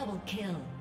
Double kill.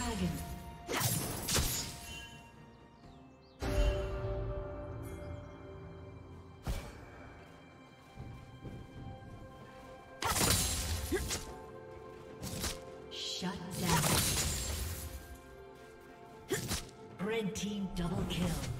Dragon. Shut down. Red team double kill.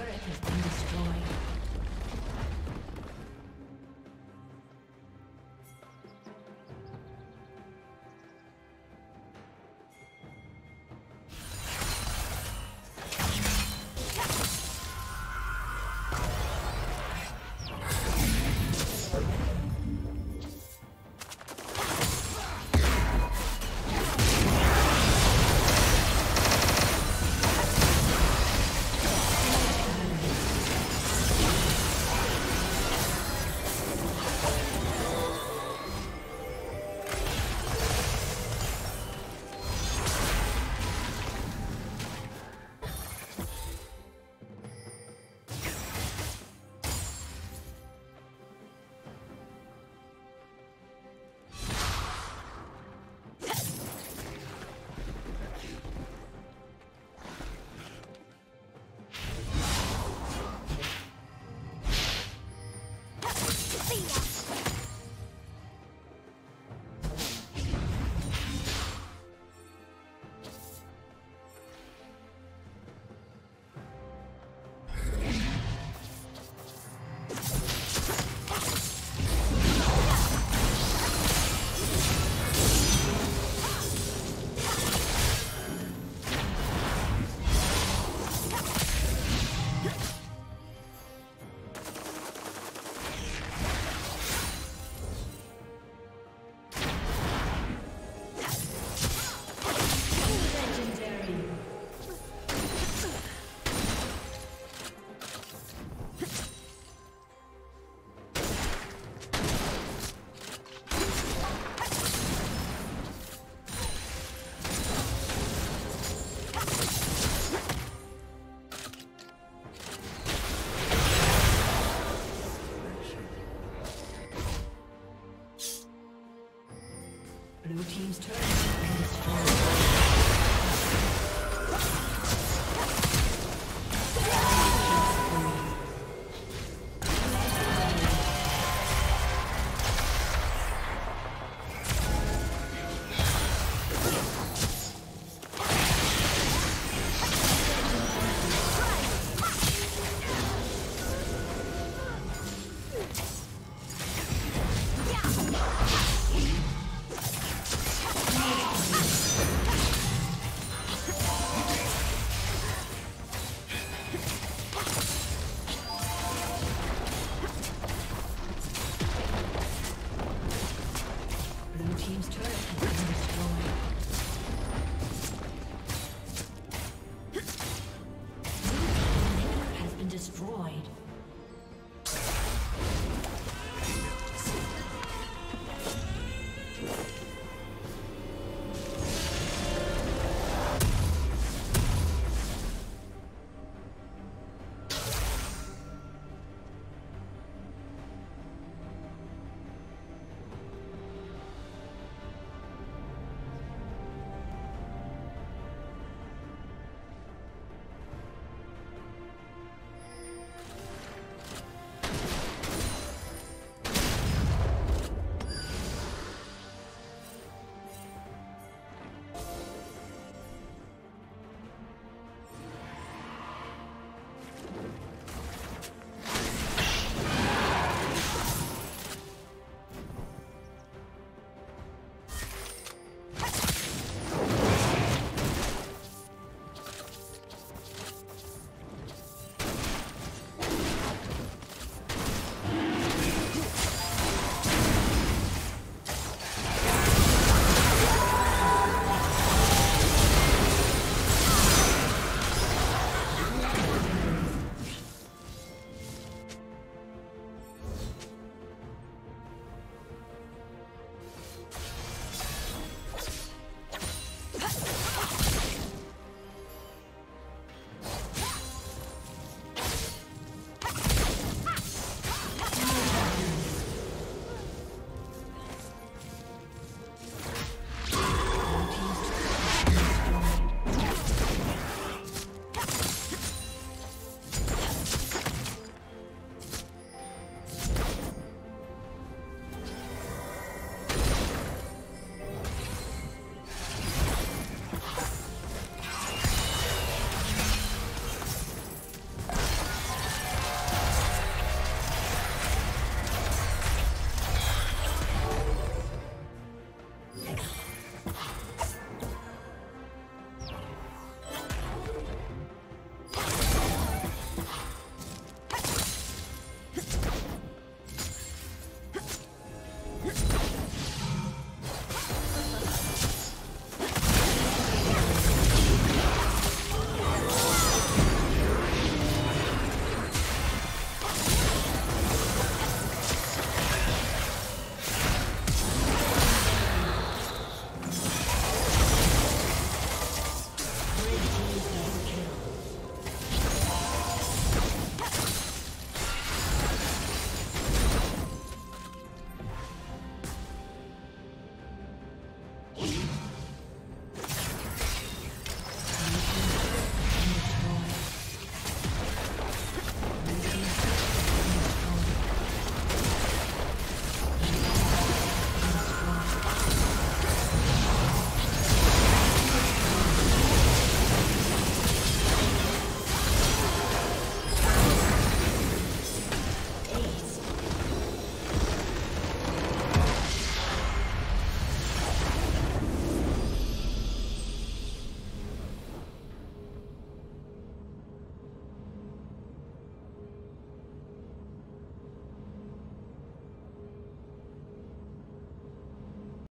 Turret has